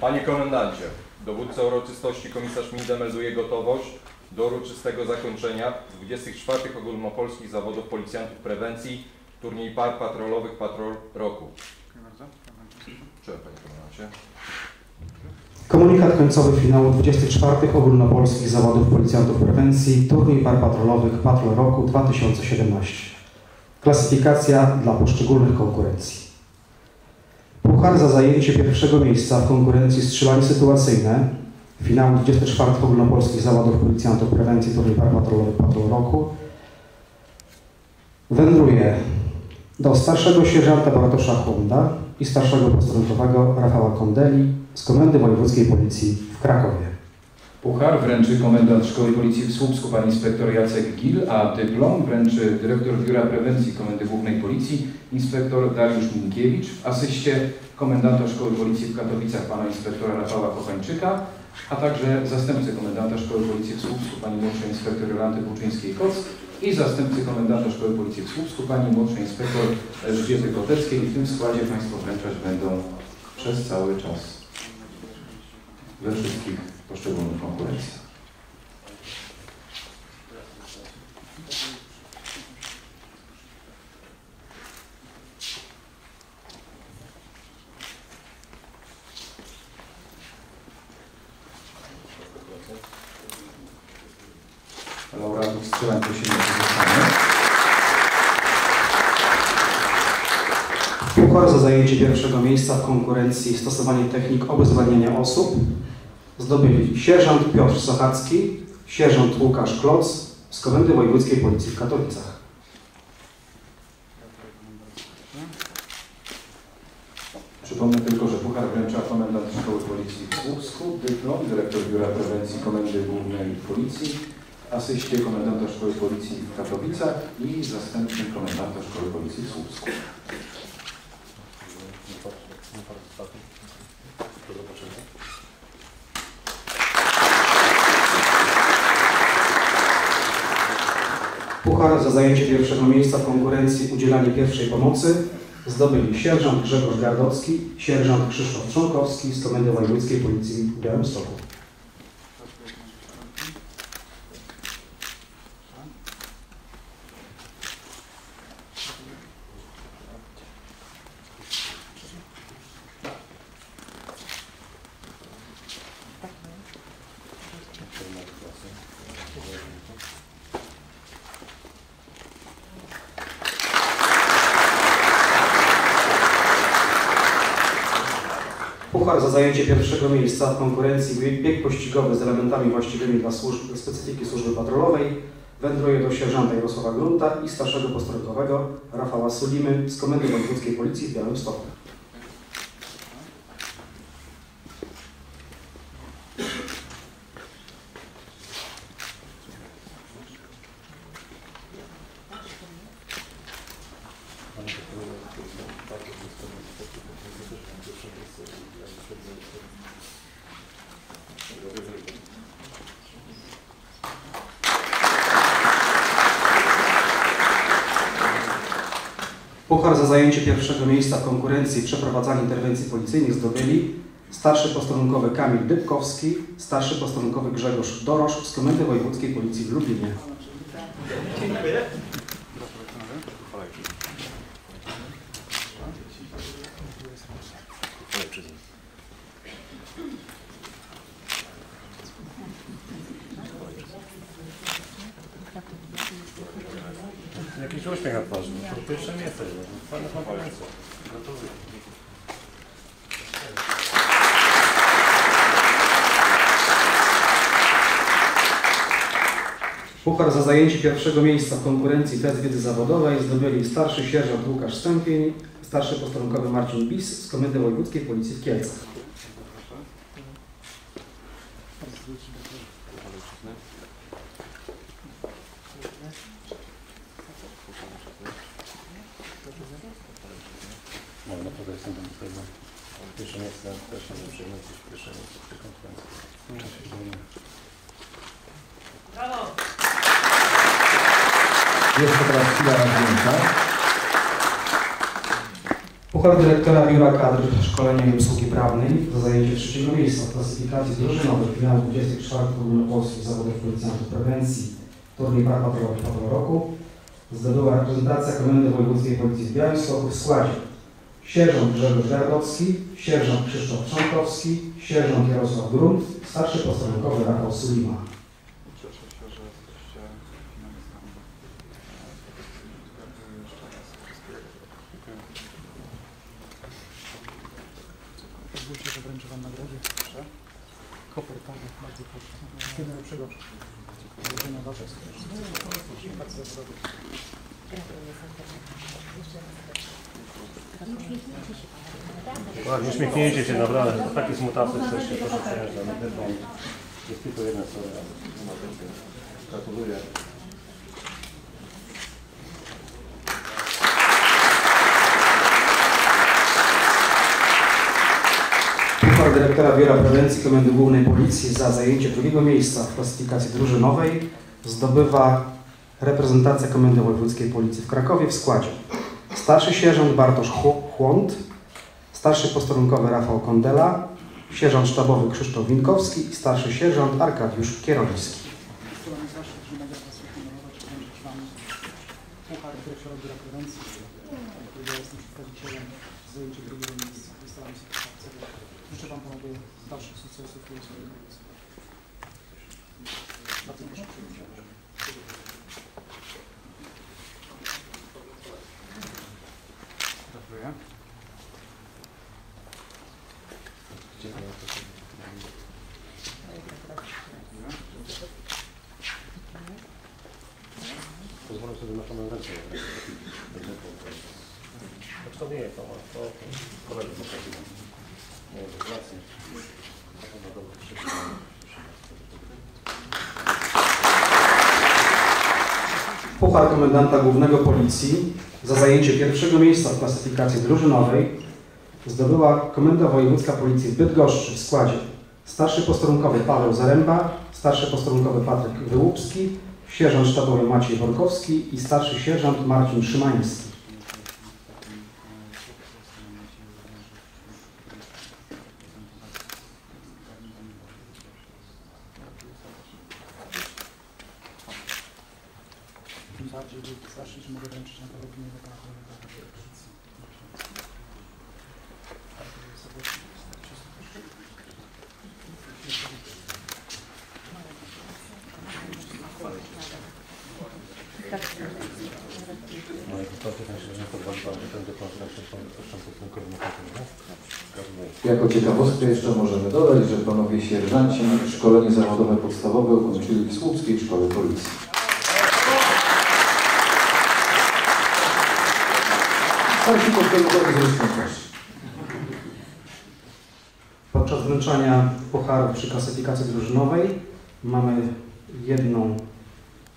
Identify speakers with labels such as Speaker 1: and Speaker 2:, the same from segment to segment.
Speaker 1: Panie Komendancie, dowódca uroczystości komisarz Minde melduje gotowość do uroczystego zakończenia 24 ogólnopolskich zawodów policjantów prewencji, turniej par patrolowych Patrol Roku. Czy, Panie Komendancie?
Speaker 2: Komunikat końcowy finału 24 ogólnopolskich zawodów policjantów prewencji, turniej par patrolowych Patrol Roku 2017. Klasyfikacja dla poszczególnych konkurencji. Puchar za zajęcie pierwszego miejsca w konkurencji strzelanie sytuacyjne, finału 24 ogólnopolskich zawodów policjantów prewencji, turniej par patrolowych Patrol Roku, wędruje do starszego sierżanta Bartosza Chłonda i starszego posterunkowego Rafała Kondeli z Komendy Wojewódzkiej Policji w Krakowie.
Speaker 3: Puchar wręczy komendant Szkoły Policji w Słupsku pan inspektor Jacek Gil, a dyplom wręczy dyrektor Biura Prewencji Komendy Głównej Policji inspektor Dariusz Minkiewicz, w asyście komendanta Szkoły Policji w Katowicach pana inspektora Rafała Kochańczyka, a także zastępcy komendanta Szkoły Policji w Słupsku pani młodszy inspektor Jolanty Buczyńskiej-Koc i zastępcy komendanta Szkoły Policji w Słupsku pani młodszy inspektor Elżbiety Koteckiej. W tym składzie Państwo wręczać będą przez cały czas we wszystkich poszczególnych konkurencjach.
Speaker 2: Zajęcie pierwszego miejsca w konkurencji stosowanie technik obezwładniania osób zdobyli sierżant Piotr Sochacki, sierżant Łukasz Kloc z Komendy Wojewódzkiej Policji w Katowicach.
Speaker 3: Przypomnę tylko, że puchar wręcza komendant Szkoły Policji w Słupsku, dyplom dyrektor Biura Prewencji Komendy Głównej Policji, asyście komendanta Szkoły Policji w Katowicach i zastępcy komendanta Szkoły Policji w Słupsku.
Speaker 2: Puchar za zajęcie pierwszego miejsca w konkurencji udzielanie pierwszej pomocy zdobyli sierżant Grzegorz Gardocki, sierżant Krzysztof Trzonkowski z Komendy Wojewódzkiej Policji Białymstoku. Puchar za zajęcie pierwszego miejsca w konkurencji bieg- pościgowy z elementami właściwymi dla służb, specyfiki służby patrolowej wędruje do sierżanta Jarosława Grunta i starszego posterunkowego Rafała Sulimy z Komendy Wojewódzkiej Policji w Białymstoku. Puchar za zajęcie pierwszego miejsca w konkurencji przeprowadzania interwencji policyjnych zdobyli starszy posterunkowy Kamil Dybkowski, starszy posterunkowy Grzegorz Dorosz z Komendy Wojewódzkiej Policji w Lublinie.
Speaker 4: Uśmiech na twarzy. To pierwsze miejsce. Fajna konferencja. Gratuluję.
Speaker 2: Puchar za zajęcie pierwszego miejsca w konkurencji test wiedzy zawodowej zdobyli starszy sierżant Łukasz Stępień, starszy posterunkowy Marcin Bis z Komendy Wojewódzkiej Policji w Kielcach.
Speaker 4: No, naprawdę jestem tam tego. Pierwsze miejsce też nie przyjmę coś pierwsze miejsce w tej konferencji.
Speaker 5: To teraz chwila zdjęcia.
Speaker 2: Puchar dyrektora Biura Kadr Szkolenia i Usługi Prawnej za zajęcie trzeciego miejsca w klasyfikacji drużynowej finału 24 ogólnopolskich zawodów policjantów prewencji turniej patrolowych patrol roku zdobyła reprezentacja Komendy Wojewódzkiej Policji w Białymstoku w składzie sierżant Grzegorz Gardowski, sierżant Krzysztof Trząkowski, sierżant Jarosław Grunt, starszy posterunkowy Rafał Sulima.
Speaker 5: Cieszę się, że jesteście finalistami. Jeszcze raz wszystkiego. Dziękuję.
Speaker 6: Pozwólcie, że wręczę Wam nagrodę. Proszę. Kopertami, bardzo proszę. Najlepszego.
Speaker 4: Ładnie, uśmiechnijcie się, naprawdę. To taki smutacy jesteście, proszę przyjeżdżać na dyplom. Jest tylko jedna sprawa. Gratuluję.
Speaker 2: Puchar dyrektora Biura Prewencji Komendy Głównej Policji za zajęcie drugiego miejsca w klasyfikacji drużynowej zdobywa reprezentacja Komendy Wojewódzkiej Policji w Krakowie w składzie starszy sierżant Bartosz Chł- Chłont, starszy posterunkowy Rafał Kondela, sierżant sztabowy Krzysztof Winkowski i starszy sierżant Arkadiusz Kieroliński.
Speaker 6: To nam zaszczyt, że mogę Was uhonorować i wręczyć Wam Puchar drugiego miejsca. Życzę Wam panowie dalszych sukcesów i rozwoju. Bardzo proszę. Gratuluję.
Speaker 4: Pozwolę sobie na samą ręce. Znaczy to nie jest to, to kolega potrafi. Nie, gratulacje. No dobra, szybko.
Speaker 2: Puchar Komendanta Głównego Policji za zajęcie pierwszego miejsca w klasyfikacji drużynowej zdobyła Komenda Wojewódzka Policji w Bydgoszczy w składzie starszy posterunkowy Paweł Zaręba, starszy posterunkowy Patryk Wyłupski, sierżant sztabowy Maciej Workowski i starszy sierżant Marcin Szymański.
Speaker 6: Tym bardziej, że zaszczyt, że mogę wręczyć nagrodę w imieniu Pana Komendanta Policji. Bardzo serdecznie.
Speaker 4: No i to też że są stosunkowo na pewno. Gratuluję.
Speaker 3: Jako ciekawostkę jeszcze możemy dodać, że panowie sierżanci szkolenie zawodowe podstawowe ukończyli w Słupskiej Szkole Policji. Starsi posterunkowi zresztą też.
Speaker 2: Podczas wręczania pucharów przy klasyfikacji drużynowej mamy jedną,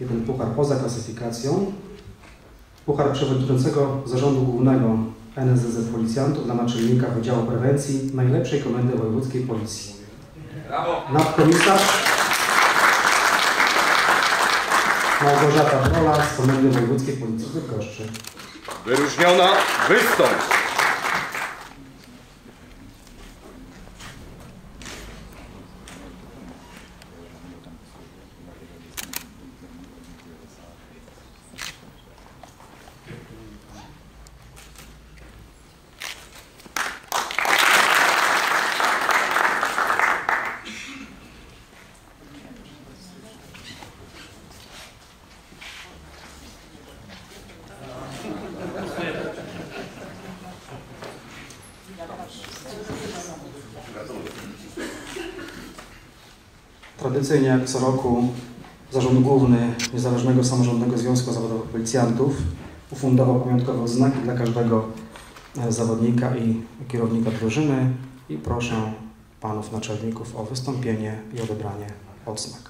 Speaker 2: jeden puchar poza klasyfikacją. Puchar przewodniczącego Zarządu Głównego NSZZ Policjantów dla naczelnika Wydziału Prewencji Najlepszej Komendy Wojewódzkiej Policji. Nadkomisarz Małgorzata Brola z Komendy Wojewódzkiej Policji w Bydgoszczy.
Speaker 1: Wyróżniona wystąp!
Speaker 2: Tradycyjnie jak co roku Zarząd Główny Niezależnego Samorządnego Związku Zawodowych Policjantów ufundował pamiątkowe odznaki dla każdego e, zawodnika i kierownika drużyny i proszę panów naczelników o wystąpienie i odebranie odznak.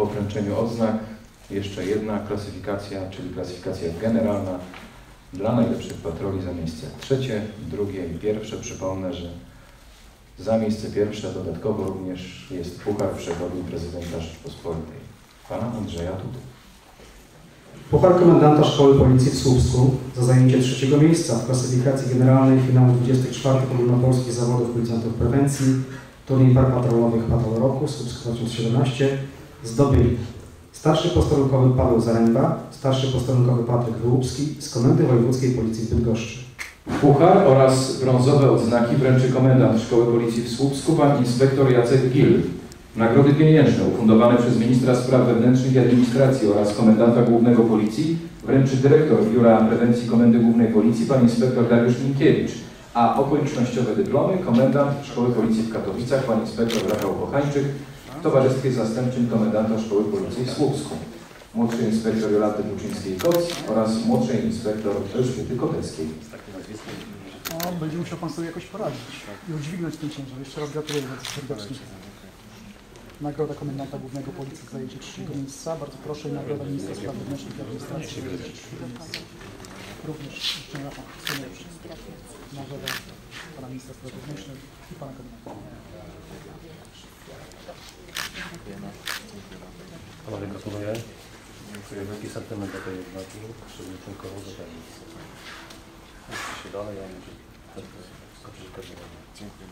Speaker 3: Po wręczeniu odznak jeszcze jedna klasyfikacja, czyli klasyfikacja generalna dla najlepszych patroli za miejsce trzecie, drugie i pierwsze. Przypomnę, że za miejsce pierwsze dodatkowo również jest Puchar Przegody Prezydenta Rzeczpospolitej. Pana Andrzeja Dudy.
Speaker 2: Puchar Komendanta Szkoły Policji w Słupsku za zajęcie trzeciego miejsca w klasyfikacji generalnej finału 24 ogólnopolskich zawodów policjantów prewencji turniej par patrolowych Patrol Roku Słupsk 2017 zdobyli starszy posterunkowy Paweł Zaręba, starszy posterunkowy Patryk Wyłupski z Komendy Wojewódzkiej Policji w Bydgoszczy.
Speaker 3: Puchar oraz brązowe odznaki wręczy komendant Szkoły Policji w Słupsku, pan inspektor Jacek Gil. Nagrody pieniężne ufundowane przez ministra spraw wewnętrznych i administracji oraz komendanta głównego Policji wręczy dyrektor Biura Prewencji Komendy Głównej Policji, pan inspektor Dariusz Minkiewicz, a okolicznościowe dyplomy komendant Szkoły Policji w Katowicach, pan inspektor Rafał Kochańczyk w towarzystwie zastępczym komendanta Szkoły Policji w Słupsku, młodszy inspektor Jolaty Buczyńskiej-Koc oraz młodszy inspektor Elżbiety Koteckiej.
Speaker 6: No, będzie musiał Pan sobie jakoś poradzić i udźwignąć ten ciężar. Jeszcze raz gratuluję bardzo serdecznie. Nagroda Komendanta Głównego Policji za zajęcie trzeciego miejsca. Bardzo proszę i nagroda Ministra Spraw Wewnętrznych i Administracji. Również jeszcze Rafał. Nagroda Pana Ministra Spraw Wewnętrznych i Pana Komendanta.
Speaker 4: Panowie gratuluję. Wielki sentyment do tej odznaki, szczególnie członkowo do tej misji. Się dalej, a może.
Speaker 5: Dziękuję.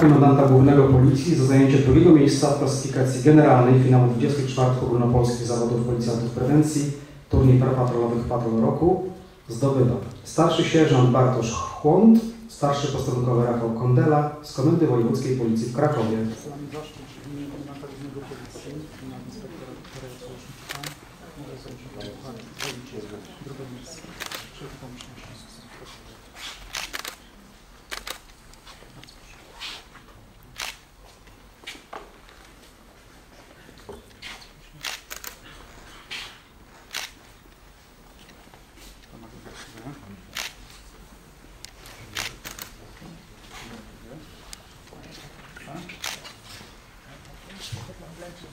Speaker 2: Komendanta Głównego Policji za zajęcie drugiego miejsca w klasyfikacji generalnej finału 24 ogólnopolskich zawodów policjantów prewencji turniej par patrolowych Patrol Roku zdobywa starszy sierżant Bartosz Chłąd, starszy posterunkowy Rafał Kondela z Komendy Wojewódzkiej Policji w Krakowie.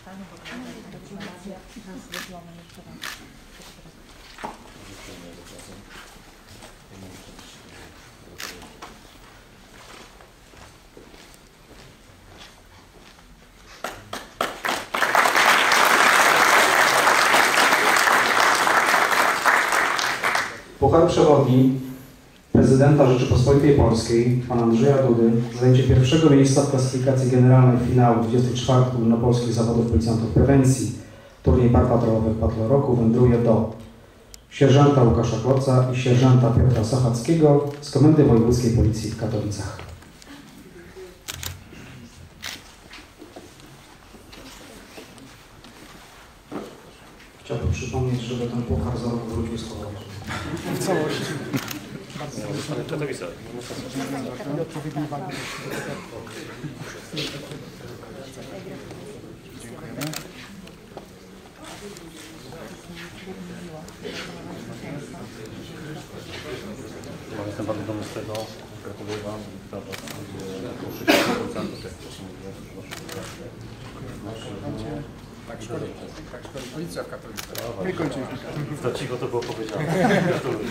Speaker 5: Panowie gratuluję.
Speaker 2: Puchar Przewodni Prezydenta Rzeczypospolitej Polskiej, pana Andrzeja Dudy, za zajęcie pierwszego miejsca w klasyfikacji generalnej finału 24 ogólnopolskich zawodów policjantów prewencji turniej par patrolowych Patrol Roku wędruje do sierżanta Łukasza Kloca i sierżanta Piotra Sachackiego z Komendy Wojewódzkiej Policji w Katowicach. Chciałbym przypomnieć, żeby ten puchar za rok wrócił z powrotem.
Speaker 6: W całości.
Speaker 4: Katowice.
Speaker 6: Odpowiedniej wagi.
Speaker 4: Ja Jestem bardzo dumny z tego. Gratuluję Wam. Witam Was. Jako wszystkich policjantów, jak wcześniej mówiłem,
Speaker 5: Tak tak policja w Katowicach.
Speaker 4: Nie kończymy. Za cicho to było powiedziane. Gratuluję.